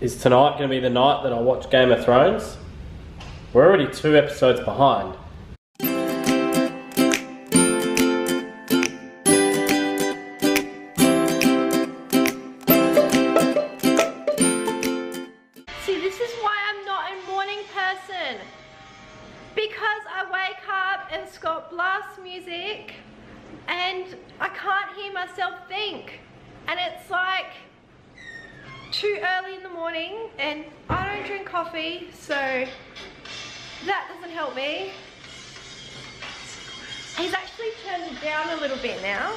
is tonight going to be the night that I watch Game of Thrones? We're already two episodes behind. See, this is why I'm not a morning person. Because I wake up and Scott blasts music and I can't hear myself think. And it's like too early in the morning and I don't drink coffee, so that doesn't help me. He's actually turned it down a little bit now.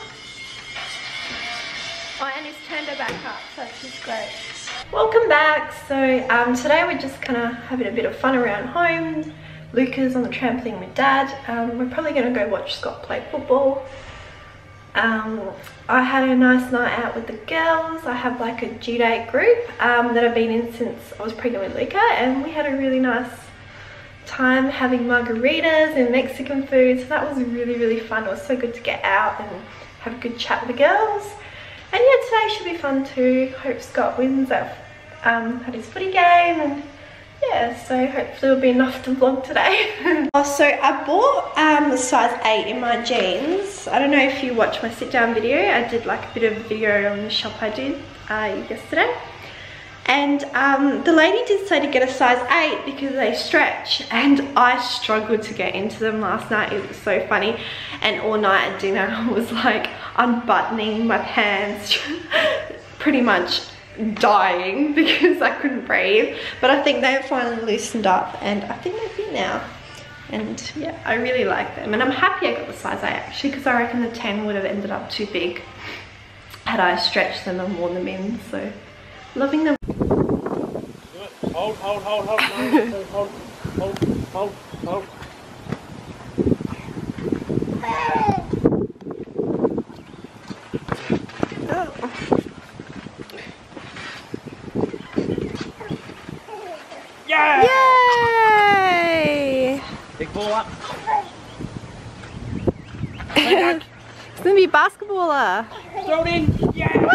Oh, and he's turned her back up, so she's great. Welcome back. So um, today we're just kind of having a bit of fun around home. Luca's on the trampoline with dad. Um, we're probably going to go watch Scott play football. Um, I had a nice night out with the girls. I have like a due date group um, that I've been in since I was pregnant with Luca and we had a really nice time having margaritas and Mexican food. So that was really, really fun. It was so good to get out and have a good chat with the girls. And yeah, today should be fun too. Hope Scott wins at, um, at his footy game and yeah, so hopefully it'll be enough to vlog today. also, I bought um, size 8 in my jeans. I don't know if you watched my sit down video. I did like a bit of video on the shop I did uh, yesterday. And um, the lady did say to get a size 8 because they stretch. And I struggled to get into them last night. It was so funny. And all night at dinner I was like unbuttoning my pants. pretty much dying because I couldn't breathe. But I think they've finally loosened up and I think they're fit now. And yeah, I really like them. And I'm happy I got the size I actually because I reckon the 10 would have ended up too big had I stretched them and worn them in. So loving them. Hold, hold, hold, hold, hold, hold, hold, hold, hold. Yeah! Yay! Big ball up. it's gonna be basketballer. Uh. Throw it in. Yeah! Woo!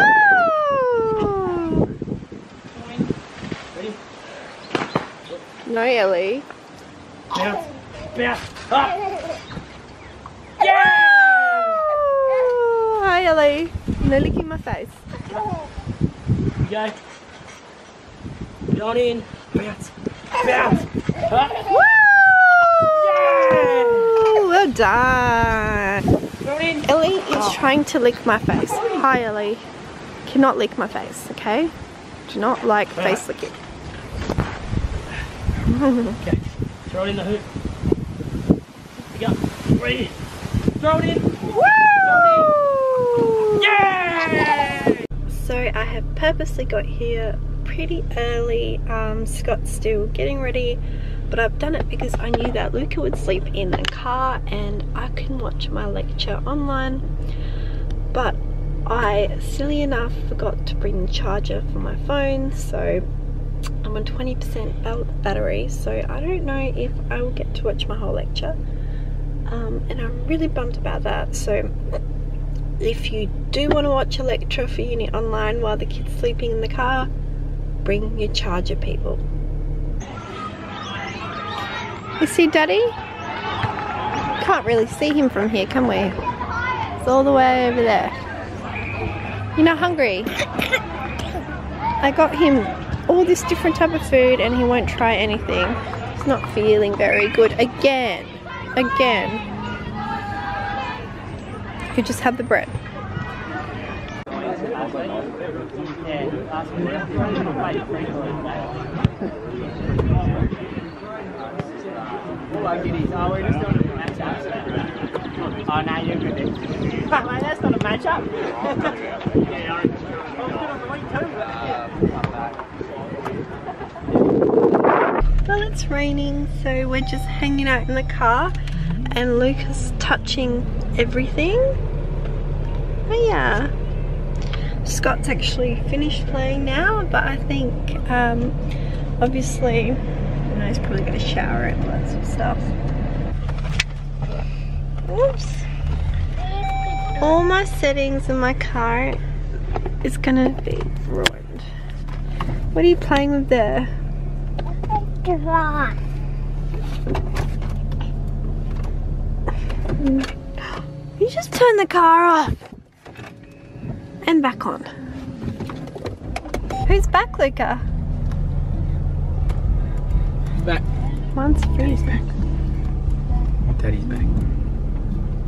Ready? No, Ellie. Bounce. Bounce. Up. Yeah! Woo! Hi, Ellie. No licking my face. Go. Get on in. Bounce. Bounce. Up. Woo! Well done. Throw it in. Ellie is trying to lick my face. Hi, Ellie. Cannot lick my face, okay? Do not like face licking. Okay. Throw it in the hoop. Pick up. Ready. Throw it in. Woo! Yeah! So I have purposely got here pretty early. Um, Scott's still getting ready, but I've done it because I knew that Luca would sleep in the car and I can watch my lecture online. But I, silly enough, forgot to bring the charger for my phone, so I'm on 20% battery, so I don't know if I will get to watch my whole lecture. Um, and I'm really bummed about that, so if you do want to watch a lecture for uni online while the kid's sleeping in the car, bring your charger, people. You see Daddy? Can't really see him from here, can we? It's all the way over there. You're not hungry? I got him all this different type of food and he won't try anything. He's not feeling very good. Again. Again. You just have the bread. Oh, now you're good. Mate, that's not a match-up. Well, it's raining, so we're just hanging out in the car and Luca's touching everything. Oh yeah. Scott's actually finished playing now, but I think um, obviously, know, he's probably to shower and all that sort of stuff. Whoops. All my settings in my car is to be ruined. What are you playing with there? You just turned the car off. And back on. Who's back, Luca? Back. Mine's Daddy's back. Daddy's back.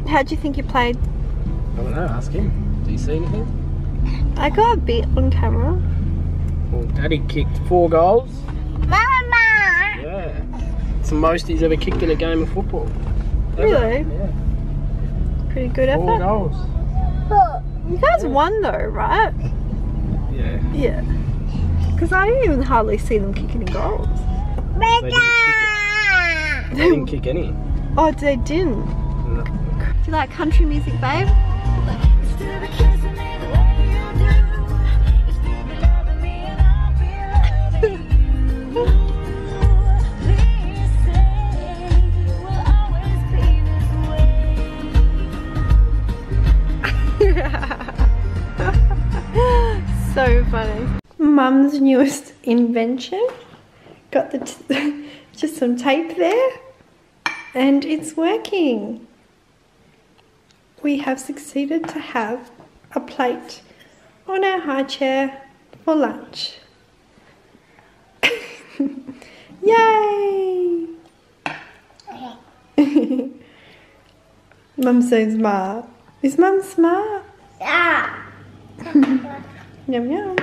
How do you think you played? I don't know, ask him. Do you see anything? I got a bit on camera. Well, Daddy kicked four goals. Mama! Yeah. It's the most he's ever kicked in a game of football. Really? Yeah. Pretty good Four effort. goals. You guys won though, right? Yeah. Yeah. Because I didn't even hardly see them kicking in goals. They didn't kick it. They didn't kick any. Oh, they didn't. No. Do you like country music, babe? so funny. Mum's newest invention. Got the t- just some tape there, and it's working. We have succeeded to have a plate on our high chair for lunch. Yay! Mum's so smart. Is Mum smart? Yeah. Yum yum.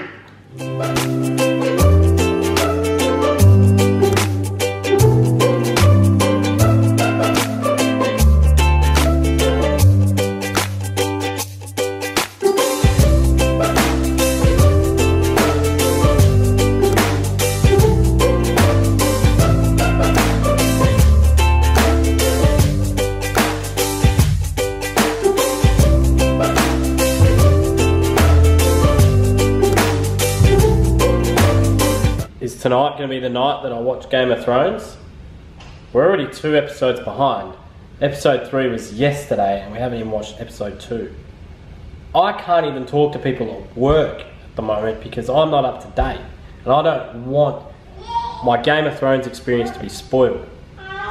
Tonight going to be the night that I watch Game of Thrones? We're already two episodes behind. Episode 3 was yesterday, and we haven't even watched episode 2. I can't even talk to people at work at the moment because I'm not up to date. And I don't want my Game of Thrones experience to be spoiled.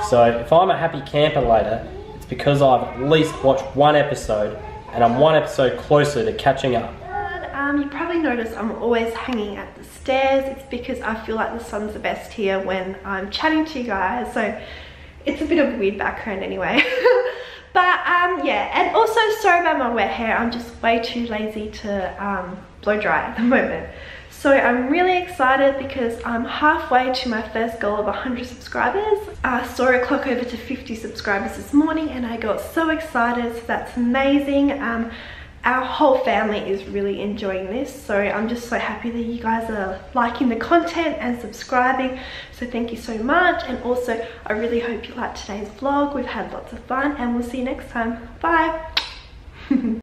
So if I'm a happy camper later, it's because I've at least watched one episode and I'm one episode closer to catching up. Um, you probably notice I'm always hanging at the stairs. It's because I feel like the sun's the best here when I'm chatting to you guys. So it's a bit of a weird background anyway. but um, yeah, and also sorry about my wet hair. I'm just way too lazy to um, blow dry at the moment. So I'm really excited because I'm halfway to my first goal of 100 subscribers. I saw a clock over to 50 subscribers this morning and I got so excited. So that's amazing. Um, our whole family is really enjoying this so i'm just so happy that you guys are liking the content and subscribing. So thank you so much and also i really hope you liked today's vlog. We've had lots of fun and we'll see you next time. Bye